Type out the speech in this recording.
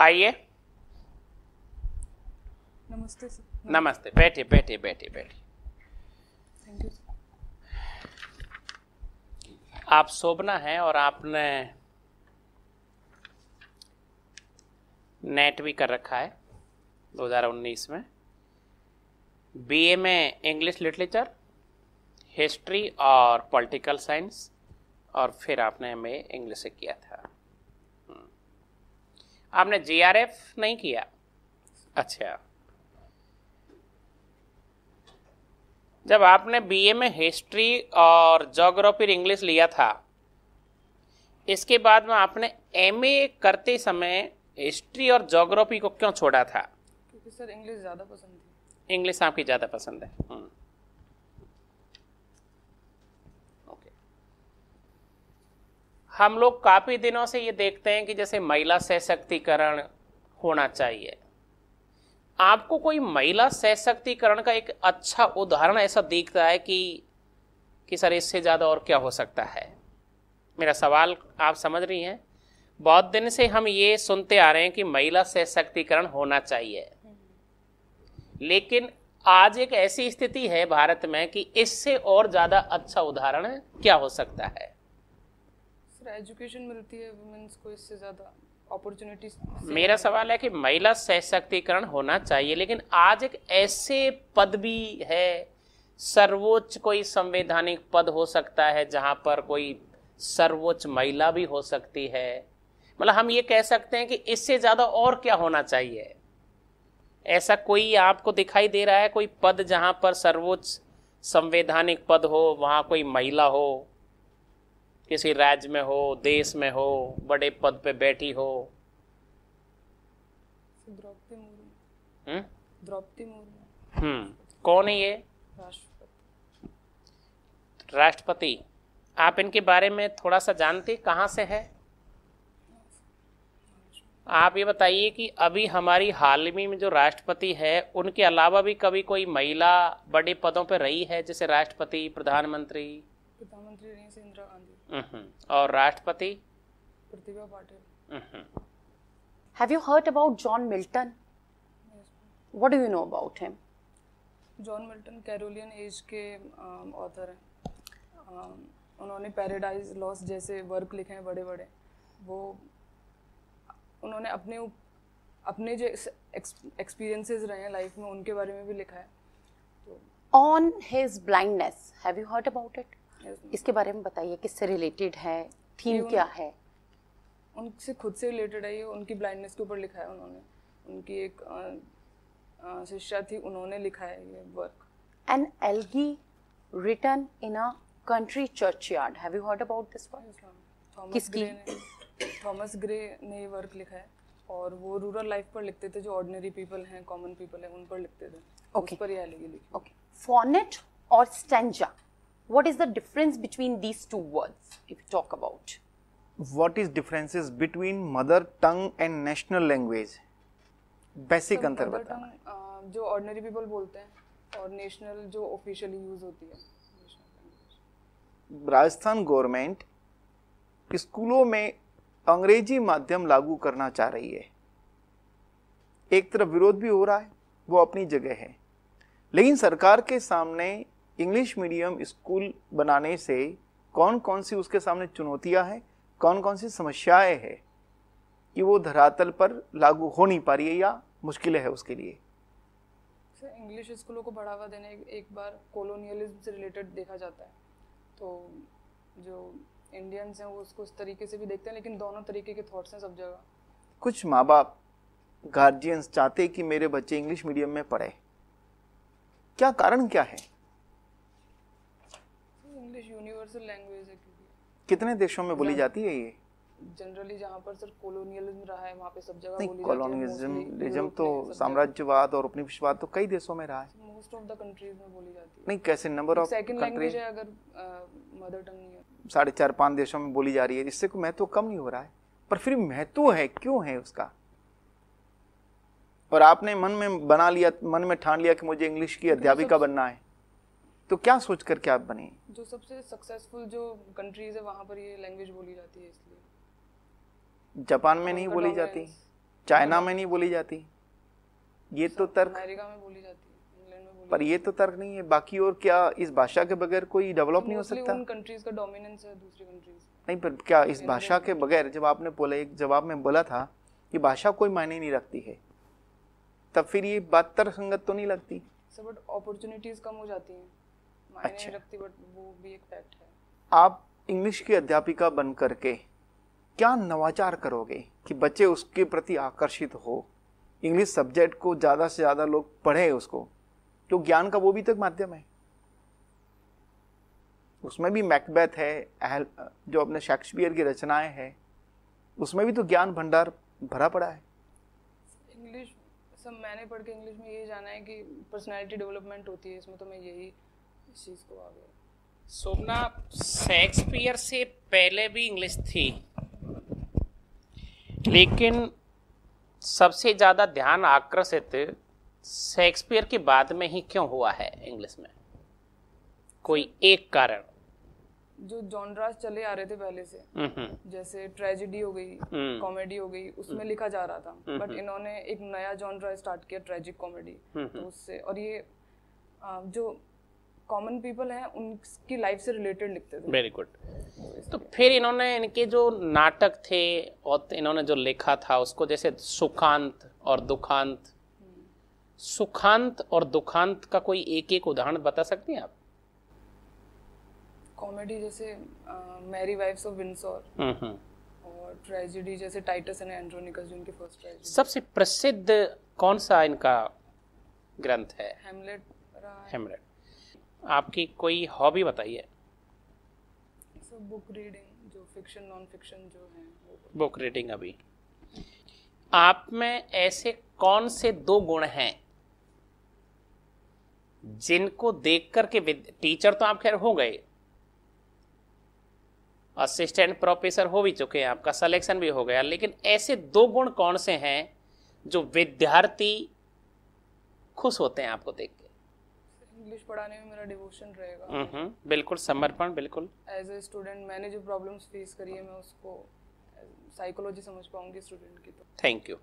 आइए। नमस्ते सर नमस्ते। बैठिए बैठिए थैंक यू आप शोभना है और आपने नेट भी कर रखा है 2019 में। बीए में इंग्लिश लिटरेचर हिस्ट्री और पॉलिटिकल साइंस और फिर आपने एम इंग्लिश से किया था। आपने जीआरएफ नहीं किया। अच्छा। जब आपने बीए में हिस्ट्री और जोग्राफी इंग्लिश लिया था इसके बाद में आपने एमए करते समय हिस्ट्री और जोग्राफी को क्यों छोड़ा था? क्योंकि सर इंग्लिश ज़्यादा पसंद थी। इंग्लिश आपकी ज़्यादा पसंद है हम्म। ओके हम लोग काफ़ी दिनों से ये देखते हैं कि जैसे महिला सशक्तिकरण होना चाहिए। आपको कोई महिला सशक्तिकरण का एक अच्छा उदाहरण ऐसा दिखता है कि कि सर इससे ज़्यादा और क्या हो सकता है? मेरा सवाल आप समझ रही हैं? बहुत दिन से हम ये सुनते आ रहे हैं कि महिला सशक्तिकरण होना चाहिए। लेकिन आज एक ऐसी स्थिति है भारत में कि इससे और ज़्यादा अच्छा उदाहरण क्या हो सकता है? सर एजुकेशन मिलती है वुमेन्स को इससे ज़्यादा अपॉर्चुनिटी मेरा सवाल है कि महिला सशक्तिकरण होना चाहिए, लेकिन आज एक ऐसे पद भी है, सर्वोच्च कोई संवैधानिक पद हो सकता है जहाँ पर कोई सर्वोच्च महिला भी हो सकती है। मतलब हम ये कह सकते हैं कि इससे ज़्यादा और क्या होना चाहिए? ऐसा कोई आपको दिखाई दे रहा है, कोई पद जहाँ पर सर्वोच्च संवैधानिक पद हो, वहाँ कोई महिला हो? किसी राज्य में हो देश में हो बड़े पद पे बैठी हो। द्रौपदी मुर्मू। हम्म? द्रौपदी मुर्मू। हम्म। कौन है ये? राष्ट्रपति। राष्ट्रपति। आप इनके बारे में थोड़ा सा जानते कहाँ से है? आप ये बताइए कि अभी हमारी हाल ही में जो राष्ट्रपति है उनके अलावा भी कभी कोई महिला बड़े पदों पर रही है जैसे राष्ट्रपति प्रधानमंत्री? प्रधानमंत्री रही इंदिरा गांधी। और राष्ट्रपति? Pratibha Patil. Have you heard about John Milton? What do you know about him? John Milton Carolean age के ऑथर हैं। उन्होंने पैराडाइज लॉस जैसे वर्क लिखे हैं बड़े बड़े वो उन्होंने अपने अपने जो एक्सपीरियंसेस रहे हैं लाइफ में उनके बारे में भी लिखा है। तो On his blindness, have you heard about it? yes, इसके बारे में बताइए किससे रिलेटेड है थीम क्या है उनसे खुद से रिलेटेड है ये उनकी ब्लाइंडनेस के ऊपर लिखा है उन्होंने उनकी एक अ, अ, शिष्या थी उन्होंने लिखा है ये work An algae written in a country churchyard. Have you heard about this one? Thomas किसकी? थॉमस ग्रे ने ये वर्क लिखा है और वो रूरल लाइफ पर लिखते थे जो ऑर्डिनरी पीपल हैं कॉमन पीपल हैं उन पर लिखते थे Okay. उस पर ये लिखी लिखी Okay. Sonnet or stanza? What is the difference between these two words if you talk about? what is differences between mother tongue and national language basic अंतर Mother बताना अ, जो ऑर्डिनरी पीपल बोलते हैं और नेशनल जो ऑफिशियली यूज़ होती है national language। Rajasthan government स्कूलों में अंग्रेज़ी माध्यम लागू करना चाह रही है एक तरफ़ विरोध भी हो रहा है वो अपनी जगह है लेकिन सरकार के सामने इंग्लिश मीडियम स्कूल बनाने से कौन कौन सी उसके सामने चुनौतियाँ हैं कौन कौन सी समस्याएँ हैं कि वो धरातल पर लागू हो नहीं पा रही है या मुश्किल है उसके लिए? सर इंग्लिश स्कूलों को बढ़ावा देने एक, बार कॉलोनियलिज्म से रिलेटेड देखा जाता है। तो जो इंडियंस हैं वो उसको इस तरीके से भी देखते हैं लेकिन दोनों तरीके के थॉट्स हैं सब जगह। कुछ माँ बाप गार्जियंस चाहते कि मेरे बच्चे इंग्लिश मीडियम में पढ़े। क्या कारण क्या है? इंग्लिश यूनिवर्सल लैंग्वेज है क्योंकि कितने देशों में बोली जाती है ये? जनरली जहाँ पर सर कॉलोनियलिज्म रहा है वहाँ पे सब जगह नहीं कॉलोनियलिज्म तो साम्राज्यवाद और उपनिवेशवाद तो कई देशों में रहा है। मोस्ट ऑफ़ द कंट्रीज़ में बोली जाती है। नहीं कैसे? नंबर ऑफ़ सेकंड लैंग्वेज है अगर मदर टंग नहीं है। साढ़े चार पाँच देशों में बोली जा रही है इससे कोई महत्व कम नहीं हो रहा है। पर फिर महत्व है क्यों है उसका? और आपने मन में बना लिया मन में ठान लिया कि मुझे इंग्लिश की अध्यापिका बनना है। तो क्या सोच करके आप बने? जो सबसे सक्सेसफुल जो कंट्रीज़ है वहाँ पर ये लैंग्वेज बोली जाती है इसलिए। जापान में नहीं बोली जाती? चाइना में नहीं बोली जाती? ये तो तर्क अमेरिका में बोली जाती है पर ये तो तर्क नहीं है। बाकी और क्या इस भाषा के बगैर कोई डेवलप नहीं हो सकता? उन कंट्रीज़ का डोमिनेंस है दूसरी कंट्रीज़ नहीं पर क्या इस भाषा के बगैर जब आपने बोला एक जवाब में बोला था कि भाषा कोई मायने नहीं रखती है। तब फिर ये बात तर्क संगत तो नहीं लगती? से बट अपॉर्चुनिटीज़ कम हो जाती हैं। अच्छा। रखती बट वो भी एक फैक्ट है। आप इंग्लिश की अध्यापिका बन करके क्या नवाचार करोगे कि बच्चे उसके प्रति आकर्षित हो? इंग्लिश सब्जेक्ट को ज़्यादा से ज़्यादा लोग पढ़े उसको। तो ज्ञान का वो भी तो एक माध्यम है। उसमें भी मैकबेथ है अहल जो अपने शेक्सपियर की रचनाएँ हैं उसमें भी तो ज्ञान भंडार भरा पड़ा है। इंग्लिश सब मैंने पढ़ के इंग्लिश में यही जाना है कि पर्सनालिटी डेवलपमेंट होती है इसमें तो मैं यही को आ गया सोमना शेक्सपियर से पहले भी इंग्लिश थी। लेकिन सबसे ज़्यादा ध्यान आकर्षित शेक्सपियर के बाद में ही क्यों हुआ है इंग्लिश में? कोई एक कारण। जो जॉनरास चले आ रहे थे पहले से हम्म जैसे ट्रेजेडी हो गई हम्म। कॉमेडी हो गई उसमें लिखा जा रहा था। बट इन्होंने एक नया जॉनरा स्टार्ट किया ट्रेजिक कॉमेडी। तो उससे और ये जो कॉमन पीपल हैं उनकी लाइफ से रिलेटेड लिखते थे। वेरी गुड तो फिर इन्होंने इनके जो नाटक थे और इन्होंने जो लिखा था उसको जैसे सुखांत और दुखांत। सुखांत और दुखांत का कोई एक एक उदाहरण बता सकती हैं आप? कॉमेडी जैसे मैरी वाइफ्स ऑफ़ विंसोर और ट्रेजेडी जैसे टाइटस एंड एंड्रोनिकस जो इनकी फ़र्स्ट ट्रेजेडी सबसे प्रसिद्ध कौन सा इनका ग्रंथ है? हेमलेट हेमलेट आपकी कोई हॉबी बताइए। बुक रीडिंग जो फिक्शन नॉन फिक्शन जो है बुक रीडिंग अभी। आप में ऐसे कौन से दो गुण हैं जिनको देख कर के टीचर तो आप खैर हो गए असिस्टेंट प्रोफेसर हो भी चुके हैं आपका सिलेक्शन भी हो गया लेकिन ऐसे दो गुण कौन से हैं जो विद्यार्थी खुश होते हैं आपको देख के? इंग्लिश पढ़ाने में मेरा डिवोशन रहेगा। हम्म, बिल्कुल समर्पण बिल्कुल। एज ए स्टूडेंट मैंने जो प्रॉब्लम्स फेस करी है मैं उसको साइकोलॉजी समझ पाऊँगी स्टूडेंट की तो। Thank you